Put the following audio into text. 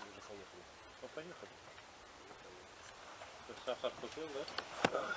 Мы уже поехали? Ну, поехали. Сахар купил, да? да?